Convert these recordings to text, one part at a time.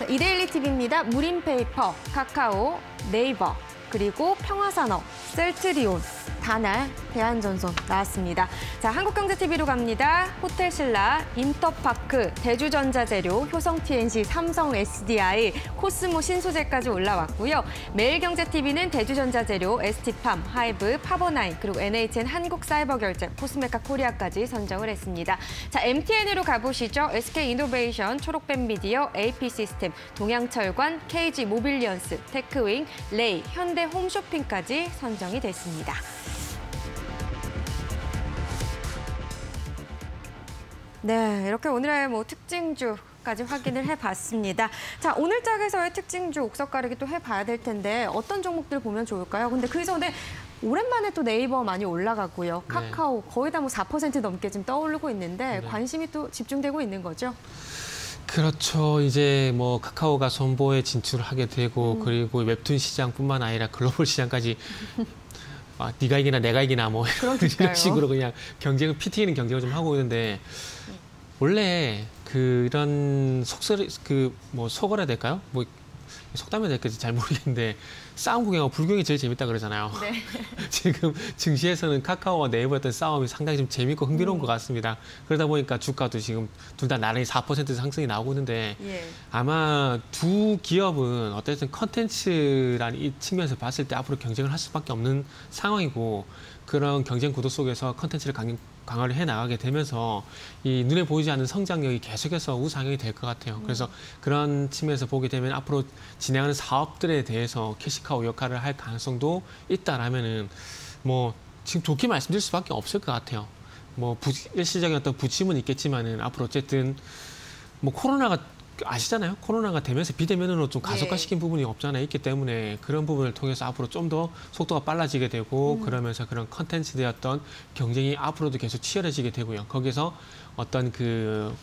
자, 이데일리 TV입니다. 무림페이퍼, 카카오, 네이버, 그리고 평화산업, 셀트리온, 다날, 대한전선 나왔습니다. 자, 한국경제TV로 갑니다. 호텔신라, 인터파크, 대주전자재료, 효성TNC, 삼성 SDI, 코스모 신소재까지 올라왔고요. 매일경제TV는 대주전자재료, ST팜, 하이브, 파버나인, 그리고 NHN 한국사이버결제, 코스메카 코리아까지 선정을 했습니다. 자, MTN으로 가보시죠. SK이노베이션, 초록뱀미디어, AP시스템, 동양철관, KG모빌리언스, 테크윙, 레이, 현대 홈쇼핑까지 선정이 됐습니다. 네, 이렇게 오늘의 뭐 특징주 까지 확인을 해봤습니다. 자, 오늘 짝에서의 특징주 옥석 가르기 또 해봐야 될 텐데 어떤 종목들 보면 좋을까요? 근데 그 전에 오랜만에 또 네이버 많이 올라가고요. 카카오 거의 다 뭐 4% 넘게 지금 떠오르고 있는데 네. 관심이 또 집중되고 있는 거죠. 그렇죠. 이제 뭐 카카오가 선보에 진출하게 되고 음. 그리고 웹툰 시장뿐만 아니라 글로벌 시장까지 아, 네가 이기나 내가 이기나 뭐. 이런 식으로 그냥 경쟁을 피 튀기는 경쟁을 좀 하고 있는데 원래 그런 속설 그뭐 속어라 될까요? 뭐 속담이 될까지 잘 모르겠는데 싸움 구경하고 불경이 제일 재밌다 그러잖아요. 네. 지금 증시에서는 카카오와 네이버였던 싸움이 상당히 좀 재밌고 흥미로운 음. 것 같습니다. 그러다 보니까 주가도 지금 둘 다 나란히 4% 상승이 나오고 있는데 예. 아마 두 기업은 어쨌든 컨텐츠라는 이 측면에서 봤을 때 앞으로 경쟁을 할 수밖에 없는 상황이고 그런 경쟁 구도 속에서 컨텐츠를 강, 강화를 해 나가게 되면서 이 눈에 보이지 않는 성장력이 계속해서 우상향이 될 것 같아요. 그래서 그런 측면에서 보게 되면 앞으로 진행하는 사업들에 대해서 cash cow 역할을 할 가능성도 있다라면은 뭐 지금 좋게 말씀드릴 수밖에 없을 것 같아요. 뭐 부, 일시적인 어떤 부침은 있겠지만은 앞으로 어쨌든 뭐 코로나가 아시잖아요. 코로나가 되면서 비대면으로 좀 가속화시킨 부분이 없잖아요. 있기 때문에 그런 부분을 통해서 앞으로 좀 더 속도가 빨라지게 되고 그러면서 그런 컨텐츠의 어떤 경쟁이 앞으로도 계속 치열해지게 되고요. 거기서 어떤 그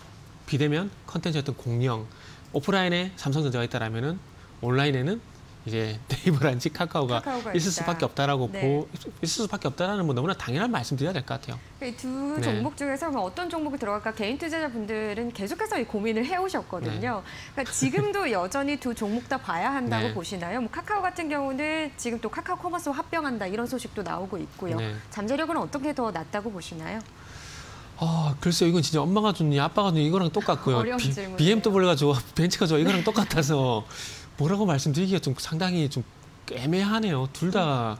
비대면 컨텐츠의 어떤 공영 오프라인에 삼성전자가 있다라면은 온라인에는 이제 네이버란지 카카오가, 카카오가 있을 있다. 수밖에 없다라고 네. 보 있을 수밖에 없다라는 뭐 너무나 당연한 말씀드려야 될 것 같아요. 이두 네. 종목 중에서 뭐 어떤 종목이 들어갈까 개인 투자자분들은 계속해서 이 고민을 해오셨거든요. 그러니까 지금도 여전히 두 종목 다 봐야 한다고 네. 보시나요? 뭐 카카오 같은 경우는 지금 또 카카오 커머스와 합병한다 이런 소식도 나오고 있고요. 네. 잠재력은 어떻게 더 낮다고 보시나요? 아, 글쎄요. 이건 진짜 엄마가 좋니 아빠가 좋니 이거랑 똑같고요. 비. BMW가 좋아, 벤츠가 좋아 이거랑 똑같아서 뭐라고 말씀드리기가 좀 상당히 좀 애매하네요. 둘 다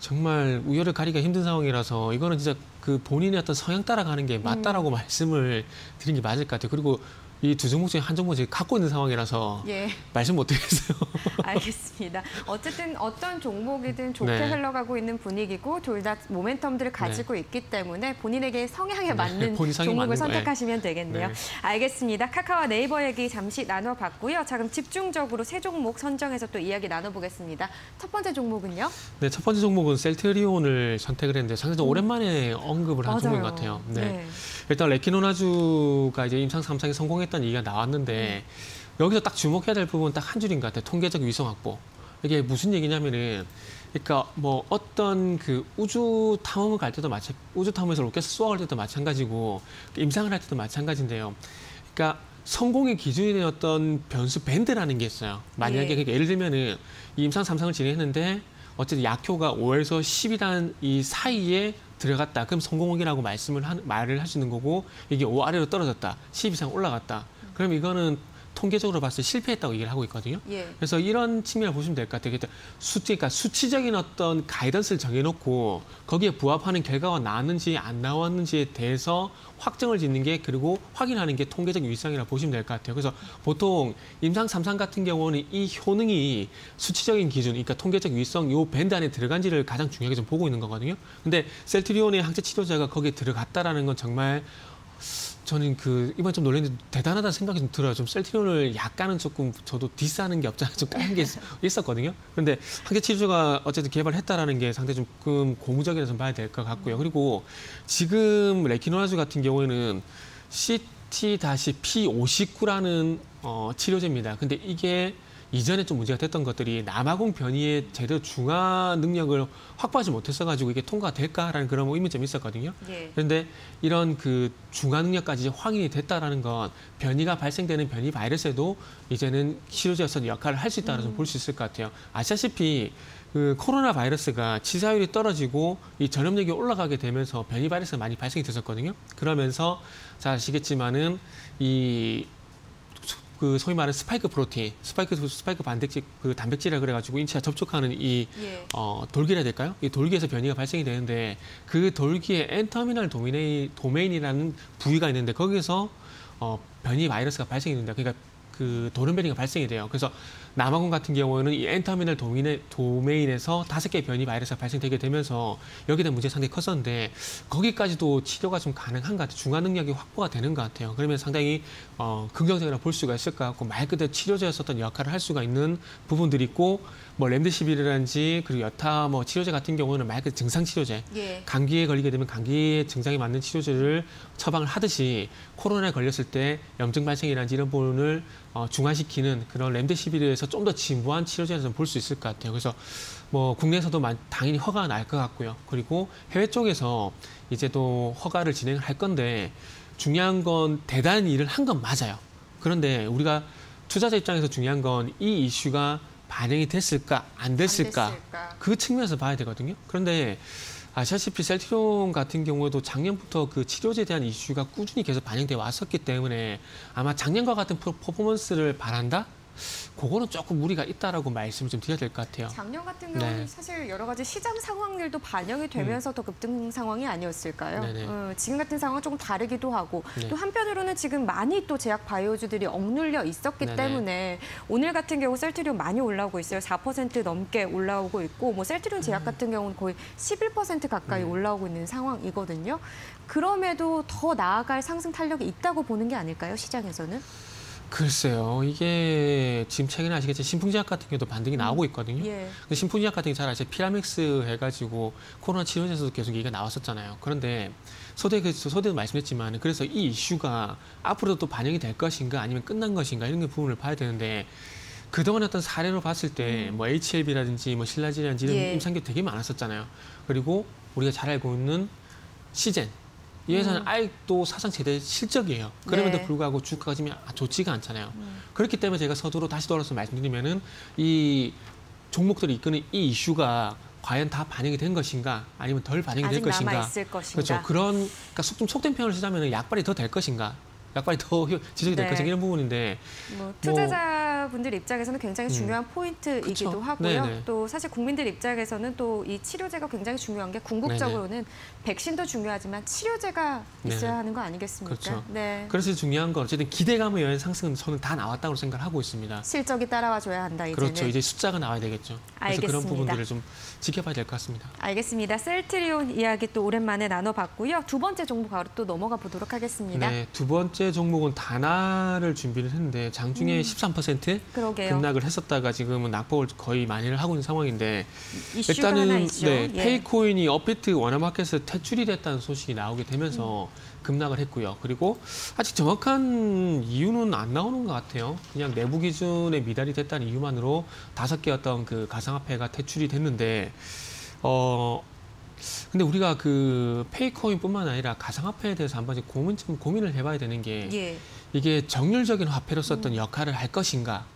정말 우열을 가리기가 힘든 상황이라서 이거는 진짜 그 본인의 어떤 성향 따라가는 게 맞다라고 말씀을 드린 게 맞을 것 같아요. 그리고 이 두 종목 중에 한 종목 지금 갖고 있는 상황이라서 예, 말씀 못 드리겠어요. 알겠습니다. 어쨌든 어떤 종목이든 좋게 네. 흘러가고 있는 분위기고 둘 다 모멘텀들을 가지고 있기 때문에 본인에게 성향에 맞는 본인 성향에 종목을 맞는 거, 선택하시면 되겠네요. 네. 알겠습니다. 카카오와 네이버 얘기 잠시 나눠봤고요. 자, 그럼 집중적으로 세 종목 선정해서 또 이야기 나눠보겠습니다. 첫 번째 종목은요? 네, 첫 번째 종목은 셀트리온을 선택을 했는데 상당히 오랜만에 언급을 한 종목인 것 같아요. 네. 네. 일단 레키노나주가 이제 임상 3상에 성공했다는 얘기가 나왔는데 여기서 딱 주목해야 될 부분은 딱 한 줄인 것 같아요. 통계적 위성 확보. 이게 무슨 얘기냐면은 그러니까 뭐 어떤 그 우주 탐험을 갈 때도 마찬 우주 탐험에서 로켓 쏘아갈 때도 마찬가지고 임상을 할 때도 마찬가지인데요. 그러니까 성공의 기준이 된 어떤 변수 밴드라는 게 있어요. 만약에 예. 그러니까 예를 들면은 이 임상 3상을 진행했는데 어쨌든 약효가 5에서 10이라는 이 사이에 들어갔다. 그럼 성공이라고 말씀을 하, 말을 하시는 거고 이게 5 아래로 떨어졌다. 10 이상 올라갔다. 그럼 이거는 통계적으로 봤을 때 실패했다고 얘기를 하고 있거든요. 예. 그래서 이런 측면을 보시면 될 것 같아요. 수치, 그러니까 수치적인 어떤 가이던스를 정해놓고 거기에 부합하는 결과가 나왔는지 안 나왔는지에 대해서 확정을 짓는 게 그리고 확인하는 게 통계적 위상이라고 보시면 될 것 같아요. 그래서 보통 임상 삼상 같은 경우는 이 효능이 수치적인 기준, 그러니까 통계적 위성 요 밴드 안에 들어간지를 가장 중요하게 좀 보고 있는 거거든요. 근데 셀트리온의 항체 치료제가 거기에 들어갔다라는 건 정말 저는 그 이번 좀 놀랐는데 대단하다는 생각이 좀 들어요. 좀 셀트리온을 약간은 조금 저도 디스하는 게 없잖아요. 좀 까는 게 있- 있었거든요. 그런데 항체 치료제가 어쨌든 개발했다라는 게 상당히 조금 고무적이라서 좀 봐야 될 것 같고요. 그리고 지금 레키노나주 같은 경우에는 CT-P59라는 어, 치료제입니다. 근데 이게 이전에 좀 문제가 됐던 것들이 남아공 변이의 제대로 중화 능력을 확보하지 못했어 가지고 이게 통과될까라는 그런 의문점이 있었거든요. 예. 그런데 이런 그 중화 능력까지 확인이 됐다라는 건 변이가 발생되는 변이 바이러스에도 이제는 치료제로서 역할을 할 수 있다는 볼수 있을 것 같아요. 아시다시피 그 코로나 바이러스가 치사율이 떨어지고 이 전염력이 올라가게 되면서 변이 바이러스가 많이 발생이 됐었거든요. 그러면서 잘 아시겠지만은 이 그 소위 말하는 spike protein, spike spike 단백질 그 단백질이라 그래가지고 인체와 접촉하는 이 예. 어, 돌기라 될까요? 이 돌기에서 변이가 발생이 되는데 그 돌기에 N-terminal domain, domain이라는 부위가 있는데 거기서 어, 변이 바이러스가 발생이 된다. 그러니까 그 돌연변이가 발생이 돼요. 그래서 남아공 같은 경우에는 이 엔터미널 도메인에, 도메인에서 다섯 개의 변이 바이러스가 발생되게 되면서 여기에 대한 문제가 상당히 컸었는데 거기까지도 치료가 좀 가능한 것 같아요. 중화 능력이 확보가 되는 것 같아요. 그러면 상당히 어, 긍정적으로 볼 수가 있을 것 같고 말 그대로 치료제였었던 역할을 할 수가 있는 부분들이 있고 뭐 렘데시비르라든지 그리고 여타 뭐 치료제 같은 경우는 말 그대로 증상 치료제 예. 감기에 걸리게 되면 감기의 증상에 맞는 치료제를 처방을 하듯이 코로나에 걸렸을 때 염증 발생이라든지 이런 부분을 어, 중화시키는 그런 렘데시비르에서 좀 더 진부한 치료제를 볼수 있을 것 같아요. 그래서 뭐 국내에서도 만- 당연히 허가가 날 것 같고요. 그리고 해외 쪽에서 이제 또 허가를 진행을 할 건데 중요한 건 대단한 일을 한 건 맞아요. 그런데 우리가 투자자 입장에서 중요한 건 이 이슈가 반영이 됐을까 안 됐을까 안 됐을까? 그 측면에서 봐야 되거든요. 그런데 아시다시피 셀트리온 같은 경우에도 작년부터 그 치료제에 대한 이슈가 꾸준히 계속 반영돼 왔었기 때문에 아마 작년과 같은 퍼- 퍼포먼스를 바란다? 그거는 조금 무리가 있다라고 말씀을 좀 드려야 될 것 같아요. 작년 같은 경우는 네. 사실 여러 가지 시장 상황들도 반영이 되면서 더 급등 상황이 아니었을까요? 어, 지금 같은 상황은 조금 다르기도 하고 네. 또 한편으로는 지금 많이 또 제약 바이오주들이 억눌려 있었기 네네. 때문에 오늘 같은 경우 셀트리온 많이 올라오고 있어요. 4% 넘게 올라오고 있고 뭐 셀트리온 제약 음. 같은 경우는 거의 11% 가까이 올라오고 있는 상황이거든요. 그럼에도 더 나아갈 상승 탄력이 있다고 보는 게 아닐까요? 시장에서는? 글쎄요, 이게 지금 최근에 아시겠지만 신풍제약 같은 경우도 반등이 나오고 있거든요. 예. 근데 신풍제약 같은 게 잘 아시죠? 피라믹스 해가지고 코로나 치료제에서도 계속 얘기가 나왔었잖아요. 그런데 소대 그 소대도 말씀했지만 그래서 이 이슈가 앞으로도 또 반영이 될 것인가 아니면 끝난 것인가 이런 부분을 봐야 되는데 그동안 어떤 사례로 봤을 때뭐 HLB라든지 뭐 신라진이라든지 이런 예. 임상기 되게 많았었잖아요. 그리고 우리가 잘 알고 있는 시젠 이 회사는 음. 아직도 사상 최대 실적이에요. 그럼에도 네. 불구하고 주가가 지금 좋지가 않잖아요. 음. 그렇기 때문에 제가 서두로 다시 돌아서 말씀드리면은 이 종목들이 이끄는 이 이슈가 과연 다 반영이 된 것인가 아니면 덜 반영이 될 것인가 것인가? 그렇죠 그런 그러니까 속, 좀 속된 표현을 쓰자면 약발이 더 될 것인가 약발이 더 효- 지속이 될 네. 것인가 이런 부분인데 뭐 투자자분들 입장에서는 굉장히 음. 중요한 포인트이기도 그쵸. 하고요. 네네. 또 사실 국민들 입장에서는 또 이 치료제가 굉장히 중요한 게 궁극적으로는 백신도 중요하지만 치료제가 있어야 네네. 하는 거 아니겠습니까? 그렇죠. 네. 그래서 중요한 건 어쨌든 기대감에 의한 상승은 저는 다 나왔다고 생각을 하고 있습니다. 실적이 따라와 줘야 한다 이제는. 그렇죠 이제 숫자가 나와야 되겠죠. 그래서 그런 알겠습니다. 부분들을 좀 지켜봐야 될 것 같습니다. 알겠습니다. 셀트리온 이야기 또 오랜만에 나눠봤고요. 두 번째 종목 바로 또 넘어가 보도록 하겠습니다. 네, 두 번째 종목은 다나를 준비를 했는데 장중에 13% 그러게요. 급락을 했었다가 지금은 낙폭을 거의 만회를 하고 있는 상황인데 일단은. 네, 예. 페이코인이 업비트 원화마켓에서 퇴출이 됐다는 소식이 나오게 되면서 급락을 했고요. 그리고 아직 정확한 이유는 안 나오는 것 같아요. 그냥 내부 기준에 미달이 됐다는 이유만으로 다섯 개 어떤 그 가상화폐가 퇴출이 됐는데 어 근데 우리가 그 페이코인뿐만 아니라 가상화폐에 대해서 한번 이제 고민 좀 고민을 해봐야 되는 게 예. 이게 정률적인 화폐로서의 역할을 할 것인가.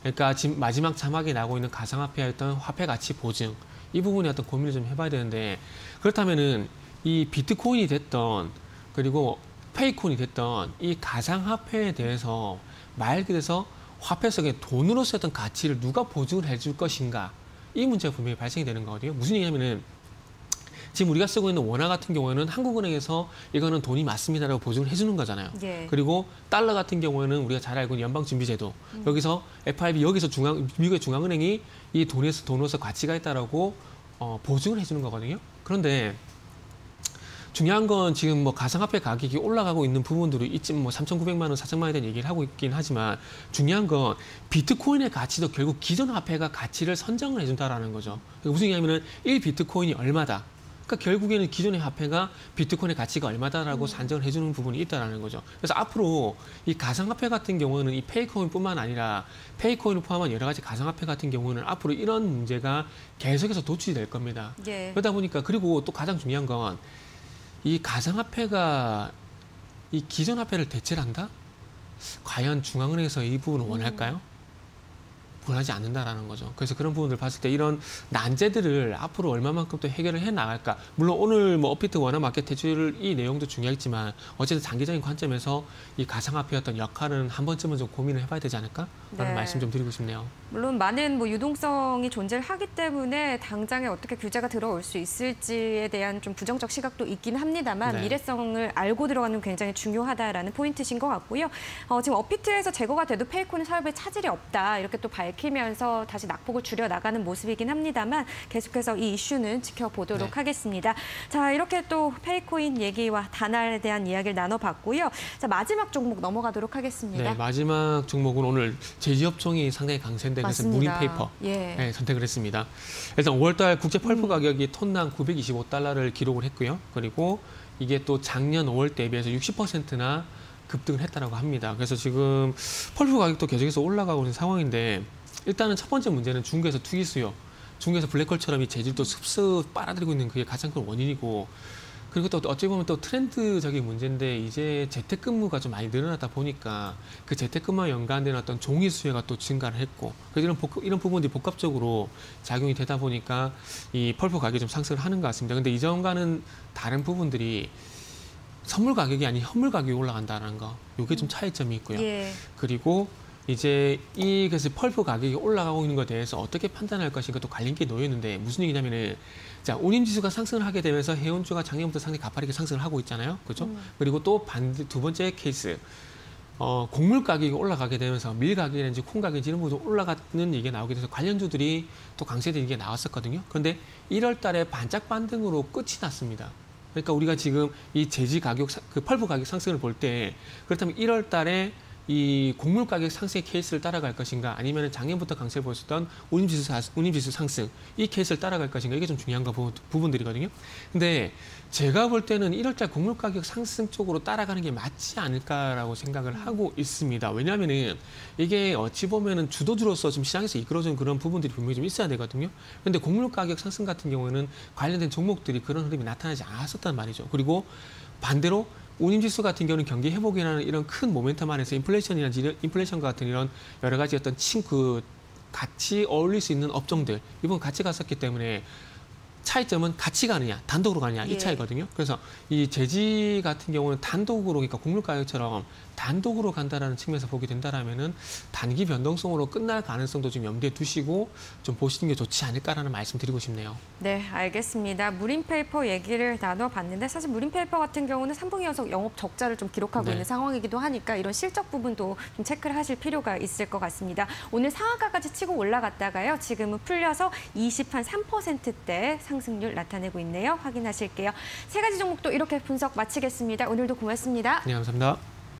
그러니까 지금 마지막 자막에 나오고 있는 가상화폐였던 화폐 가치 보증 이 부분에 어떤 고민을 좀 해봐야 되는데 그렇다면은 이 비트코인이 됐던 그리고 페이코인이 됐던 이 가상화폐에 대해서 말 그대로 화폐 속에 돈으로 썼던 가치를 누가 보증을 해줄 것인가 이 문제가 분명히 발생이 되는 거거든요. 무슨 얘기냐면은 지금 우리가 쓰고 있는 원화 같은 경우에는 한국은행에서 이거는 돈이 맞습니다라고 보증을 해주는 거잖아요. 예. 그리고 달러 같은 경우에는 우리가 잘 알고 있는 연방준비제도 여기서 FRB 여기서 중앙 미국의 중앙은행이 이 돈에서 돈으로서 가치가 있다라고 어, 보증을 해주는 거거든요. 그런데 중요한 건 지금 뭐 가상화폐 가격이 올라가고 있는 부분들이 있지만 뭐 3,900만 원, 4천만 원에 대한 얘기를 하고 있긴 하지만 중요한 건 비트코인의 가치도 결국 기존 화폐가 가치를 선정을 해준다라는 거죠. 그러니까 무슨 얘기냐면은 1 비트코인이 얼마다. 그러니까 결국에는 기존의 화폐가 비트코인의 가치가 얼마다라고 산정을 해주는 부분이 있다라는 거죠. 그래서 앞으로 이 가상화폐 같은 경우는 이 페이코인뿐만 아니라 페이코인을 포함한 여러 가지 가상화폐 같은 경우는 앞으로 이런 문제가 계속해서 도출이 될 겁니다. 예. 그러다 보니까 그리고 또 가장 중요한 건 이 가상화폐가 이 기존 화폐를 대체를 한다? 과연 중앙은행에서 이 부분을 원할까요? 원하지 않는다라는 거죠. 그래서 그런 부분을 봤을 때 이런 난제들을 앞으로 얼마만큼 또 해결을 해 나갈까. 물론 오늘 뭐 업비트 원화 마켓 퇴출 이 내용도 중요했지만 어쨌든 장기적인 관점에서 이 가상화폐의 어떤 역할은 한 번쯤은 좀 고민을 해봐야 되지 않을까라는 네. 말씀 좀 드리고 싶네요. 물론 많은 뭐 유동성이 존재를 하기 때문에 당장에 어떻게 규제가 들어올 수 있을지에 대한 좀 부정적 시각도 있긴 합니다만 네. 미래성을 알고 들어가는 게 굉장히 중요하다라는 포인트신 것 같고요. 어, 지금 업비트에서 제거가 돼도 페이코인 사업에 차질이 없다 이렇게 또 밝 히면서 다시 낙폭을 줄여 나가는 모습이긴 합니다만 계속해서 이 이슈는 지켜보도록 네. 하겠습니다. 자 이렇게 또 페이코인 얘기와 다날에 대한 이야기를 나눠봤고요. 자 마지막 종목 넘어가도록 하겠습니다. 네, 마지막 종목은 오늘 제지업종이 상당히 강세인데 그래서 무림 맞습니다. 페이퍼 예. 네, 선택을 했습니다. 일단 5월달 국제 펄프 음. 가격이 톤당 925달러를 기록을 했고요. 그리고 이게 또 작년 5월 대비해서 60%나 급등을 했다라고 합니다. 그래서 지금 펄프 가격도 계속해서 올라가고 있는 상황인데 일단은 첫 번째 문제는 중국에서 투기 수요, 중국에서 블랙홀처럼 이 재질도 습습 빨아들이고 있는 그게 가장 큰 원인이고 그리고 또 어찌 보면 또 트렌드적인 문제인데 이제 재택근무가 좀 많이 늘어나다 보니까 그 재택근무와 연관된 어떤 종이 수요가 또 증가를 했고 그래서 이런 복, 이런 부분들이 복합적으로 작용이 되다 보니까 이 펄프 가격이 좀 상승을 하는 것 같습니다. 근데 이전과는 다른 부분들이 선물 가격이 아닌 현물 가격이 올라간다는 거 이게 좀 차이점이 있고요. 예. 그리고 이제 이 그래서 펄프 가격이 올라가고 있는 것에 대해서 어떻게 판단할 것인가 또게 놓여 있는데 무슨 얘기냐면은 자 운임 지수가 상승을 하게 되면서 해운주가 작년부터 상당히 가파르게 상승을 하고 있잖아요, 그렇죠? 음. 그리고 또 반대 두 번째 케이스 어, 곡물 가격이 올라가게 되면서 밀 가격이라든지 콩 가격이 이런 부분 올라가는 얘기가 나오게 돼서 관련주들이 또 강세된 얘기가 나왔었거든요. 그런데 1월 달에 반짝 반등으로 끝이 났습니다. 그러니까 우리가 지금 이 제지 가격, 사- 그 펄프 가격 상승을 볼 때 그렇다면 1월 달에 이 곡물 가격 상승의 케이스를 따라갈 것인가 아니면 작년부터 강세를 보였었던 운임지수, 사- 운임지수 상승 이 케이스를 따라갈 것인가 이게 좀 중요한 거 부- 부분들이거든요. 근데 제가 볼 때는 1월달 곡물 가격 상승 쪽으로 따라가는 게 맞지 않을까라고 생각을 하고 있습니다. 왜냐하면은 이게 어찌 보면은 주도주로서 좀 시장에서 이끌어주는 그런 부분들이 분명히 좀 있어야 되거든요. 근데 곡물 가격 상승 같은 경우에는 관련된 종목들이 그런 흐름이 나타나지 않았었단 말이죠. 그리고 반대로 운임지수 같은 경우는 경기 회복이라는 이런 큰 모멘텀 안에서 인플레이션이나 이런 인플레이션 같은 이런 여러 가지 어떤 친그 같이 어울릴 수 있는 업종들 이번 같이 갔었기 때문에 차이점은 같이 가느냐 단독으로 가느냐 예. 이 차이거든요. 그래서 이 재지 같은 경우는 단독으로 그러니까 곡물 가격처럼 단독으로 간다라는 측면에서 보게 된다라면은 단기 변동성으로 끝날 가능성도 좀 염두에 두시고 좀 보시는 게 좋지 않을까라는 말씀 드리고 싶네요. 네, 알겠습니다. 무림페이퍼 얘기를 나눠봤는데 사실 무림페이퍼 같은 경우는 3분기 연속 영업 적자를 좀 기록하고 네. 있는 상황이기도 하니까 이런 실적 부분도 좀 체크를 하실 필요가 있을 것 같습니다. 오늘 상한가까지 치고 올라갔다가요. 지금은 풀려서 20 한 3%대 상승률 나타내고 있네요. 확인하실게요. 세 가지 종목도 이렇게 분석 마치겠습니다. 오늘도 고맙습니다. 네, 감사합니다.